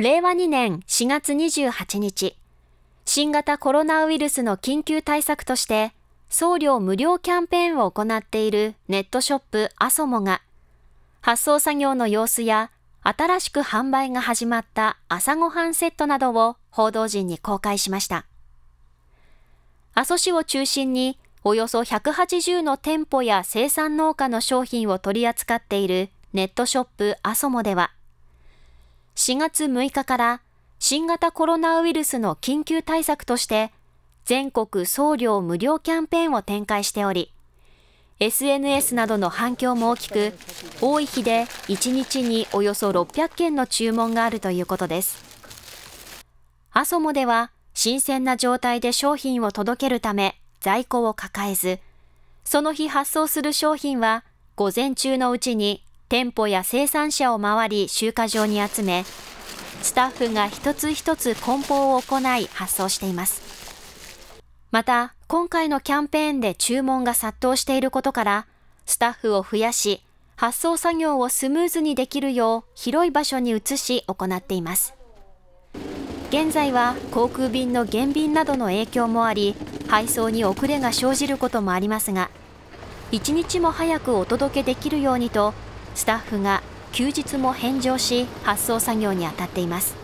令和2年4月28日、新型コロナウイルスの緊急対策として、送料無料キャンペーンを行っているネットショップアソモが、発送作業の様子や新しく販売が始まった朝ごはんセットなどを報道陣に公開しました。阿蘇市を中心におよそ180の店舗や生産農家の商品を取り扱っているネットショップアソモでは、4月6日から新型コロナウイルスの緊急対策として全国送料無料キャンペーンを展開しており、SNS などの反響も大きく、多い日で1日におよそ600件の注文があるということです。アソモでは新鮮な状態で商品を届けるため在庫を抱えず、その日発送する商品は午前中のうちに店舗や生産者を回り集荷場に集め、スタッフが一つ一つ梱包を行い発送しています。また、今回のキャンペーンで注文が殺到していることから、スタッフを増やし、発送作業をスムーズにできるよう広い場所に移し行っています。現在は航空便の減便などの影響もあり、配送に遅れが生じることもありますが、一日も早くお届けできるようにとスタッフが休日も返上し発送作業に当たっています。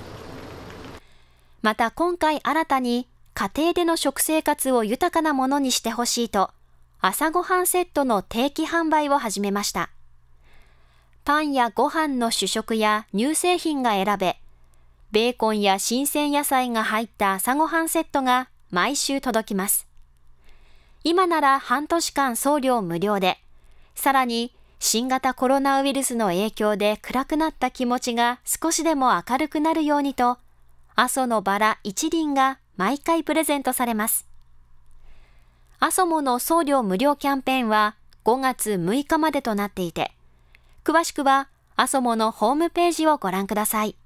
また今回新たに家庭での食生活を豊かなものにしてほしいと朝ごはんセットの定期販売を始めました。パンやご飯の主食や乳製品が選べ、ベーコンや新鮮野菜が入った朝ごはんセットが毎週届きます。今なら半年間送料無料で、さらに新型コロナウイルスの影響で暗くなった気持ちが少しでも明るくなるようにと、阿蘇のバラ一輪が毎回プレゼントされます。阿蘇もの送料無料キャンペーンは5月6日までとなっていて、詳しくは阿蘇ものホームページをご覧ください。